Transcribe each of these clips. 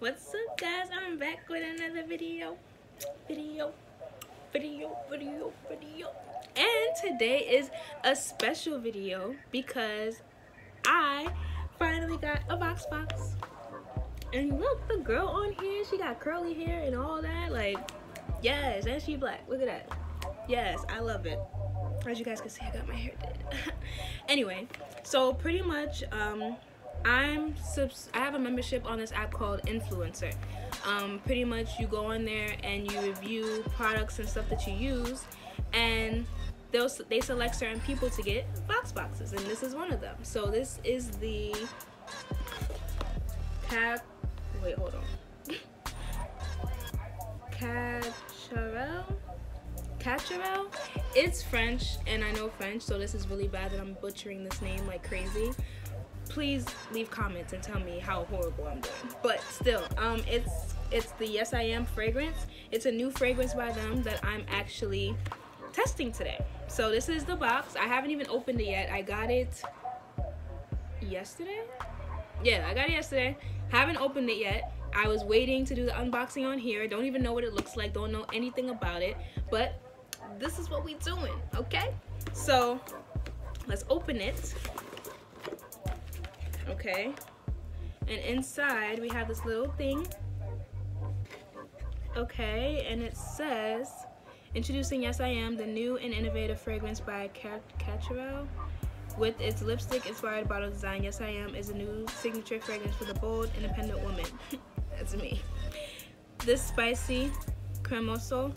What's up guys? I'm back with another video. Video. Video, video, video. And today is a special video because I finally got a Vox Box. And look, the girl on here, she got curly hair and all that. Like, yes, and she black. Look at that. Yes, I love it. As you guys can see, I got my hair did. anyway, so pretty much, um, I'm subs I have a membership on this app called Influenster. Um, pretty much you go on there and you review products and stuff that you use and they'll they select certain people to get Vox Boxes and this is one of them. So this is the cat wait hold on. Cacharel? Cacharel? It's French and I know French so this is really bad that I'm butchering this name like crazy please leave comments and tell me how horrible I'm doing. But still, um, it's it's the Yes I Am fragrance. It's a new fragrance by them that I'm actually testing today. So this is the box. I haven't even opened it yet. I got it yesterday. Yeah, I got it yesterday. Haven't opened it yet. I was waiting to do the unboxing on here. Don't even know what it looks like. Don't know anything about it. But this is what we doing, okay? So let's open it okay. And inside we have this little thing. Okay and it says introducing yes i am the new and innovative fragrance by Cacharel with its lipstick inspired bottle design yes i am is a new signature fragrance for the bold independent woman. That's me. This spicy cremoso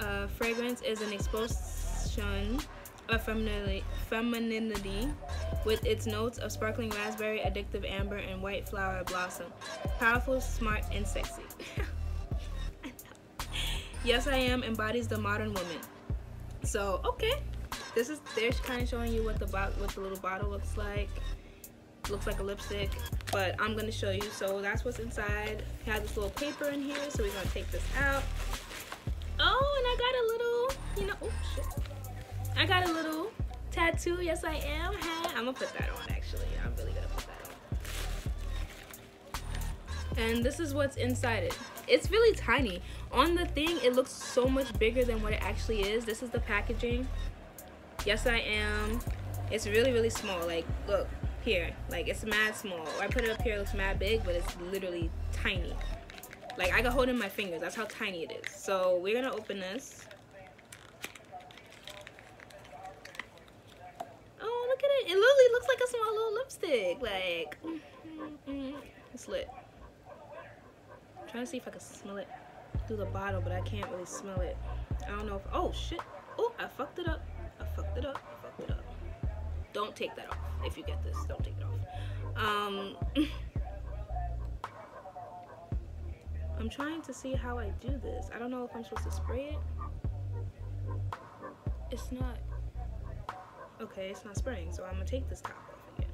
uh, fragrance is an explosion of femininity, with its notes of sparkling raspberry, addictive amber, and white flower blossom. Powerful, smart, and sexy. yes, I am embodies the modern woman. So, okay. This is, they're kind of showing you what the, what the little bottle looks like. Looks like a lipstick, but I'm going to show you. So that's what's inside. It has this little paper in here, so we're going to take this out. Oh, and I got a little, you know, oh shit. I got a little tattoo. Yes, I am. I'm gonna put that on actually. I'm really gonna put that on. And this is what's inside it. It's really tiny. On the thing, it looks so much bigger than what it actually is. This is the packaging. Yes, I am. It's really, really small. Like, look, here. Like, it's mad small. I put it up here, it looks mad big, but it's literally tiny. Like, I can hold in my fingers. That's how tiny it is. So, we're gonna open this. It. It literally looks like a small little lipstick. Like, mm, it's lit. I'm trying to see if I can smell it through the bottle, but I can't really smell it. I don't know if, oh shit. Oh, I fucked it up. I fucked it up. I fucked it up. Don't take that off if you get this. Don't take it off. Um, I'm trying to see how I do this. I don't know if I'm supposed to spray it. It's not Okay, it's not spraying, so I'm gonna take this top off again.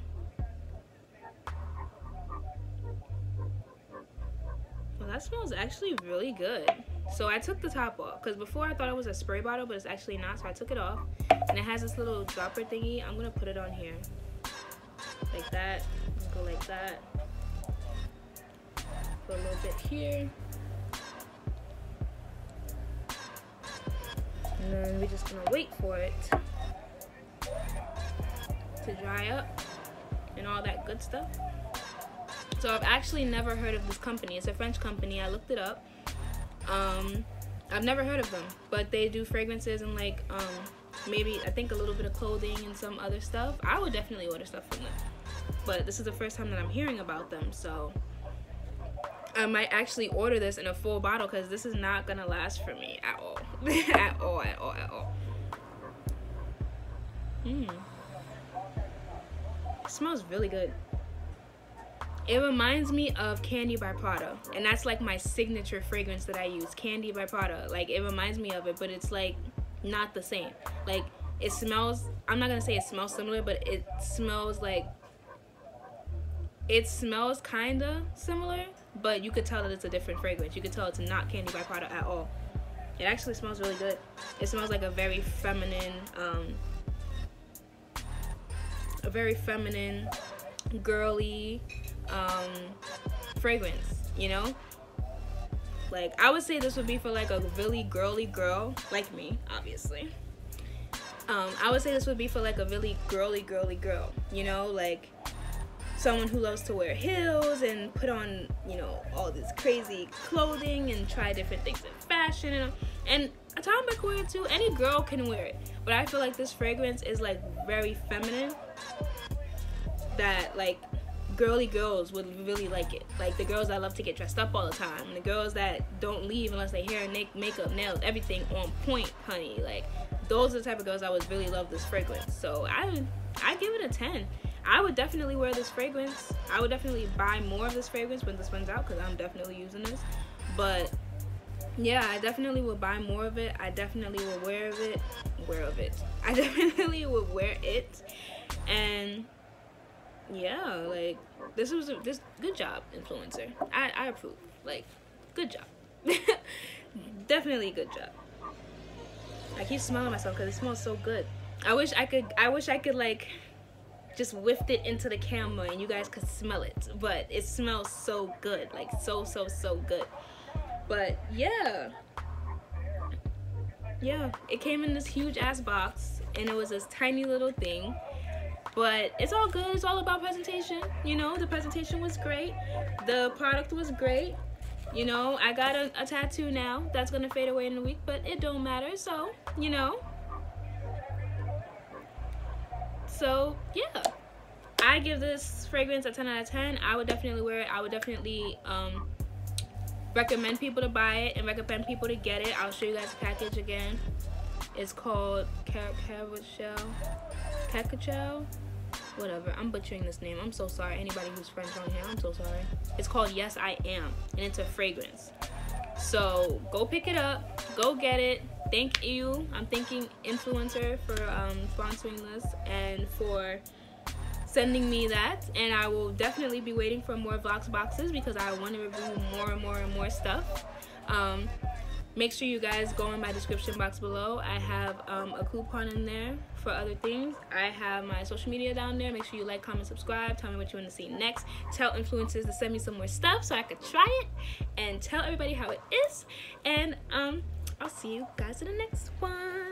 Well, that smells actually really good. So I took the top off, because before I thought it was a spray bottle, but it's actually not, so I took it off. And it has this little dropper thingy. I'm gonna put it on here. Like that, go like that. Put a little bit here. And then we're just gonna wait for it to dry up and all that good stuff. So I've actually never heard of this company. It's a French company. I looked it up. Um, I've never heard of them, but they do fragrances and like um, maybe I think a little bit of clothing and some other stuff. I would definitely order stuff from them. But this is the first time that I'm hearing about them, so I might actually order this in a full bottle because this is not gonna last for me at all. at all, at all, at all. Hmm smells really good. It reminds me of Candy by Prada. And that's like my signature fragrance that I use. Candy by Prada. Like it reminds me of it, but it's like not the same. Like it smells, I'm not gonna say it smells similar, but it smells like, it smells kinda similar, but you could tell that it's a different fragrance. You could tell it's not Candy by Prada at all. It actually smells really good. It smells like a very feminine, um, a very feminine, girly, um, fragrance, you know? Like I would say this would be for like a really girly girl, like me, obviously. Um, I would say this would be for like a really girly girly girl, you know, like someone who loves to wear heels and put on, you know, all this crazy clothing and try different things in fashion and and a tomboy can wear too. Any girl can wear it. But I feel like this fragrance is like very feminine. That like girly girls would really like it. Like the girls that love to get dressed up all the time. The girls that don't leave unless they hair, make, makeup, nails, everything on point, honey. Like those are the type of girls that would really love this fragrance. So I I give it a 10. I would definitely wear this fragrance. I would definitely buy more of this fragrance when this one's out because I'm definitely using this. But yeah, I definitely would buy more of it. I definitely will wear of it. Wear of it. I definitely would wear it. And yeah, like this was a, this good job, Influenster. I I approve. Like, good job. Definitely good job. I keep smelling myself because it smells so good. I wish I could. I wish I could like just whiffed it into the camera and you guys could smell it. But it smells so good, like so so so good. But yeah, yeah, it came in this huge ass box and it was this tiny little thing but it's all good it's all about presentation you know the presentation was great the product was great you know i got a, a, tattoo now that's gonna fade away in a week but it don't matter so you know so yeah i give this fragrance a 10 out of 10 i would definitely wear it i would definitely um recommend people to buy it and recommend people to get it i'll show you guys the package again it's called Caracal Cacachao whatever. I'm butchering this name. I'm so sorry. Anybody who's french on here i'm so sorry. It's called yes i am and it's a fragrance. So go pick it up. Go get it. Thank you. I'm thanking Influenster for um, sponsoring this and for sending me that. And i will definitely be waiting for more Vox boxes because i want to review more and more and more stuff. Um, make sure you guys go in my description box below. I have um, a coupon in there for other things. I have my social media down there. Make sure you like comment subscribe. Tell me what you want to see next. Tell influencers to send me some more stuff so i could try it and tell everybody how it is. And um i'll see you guys in the next one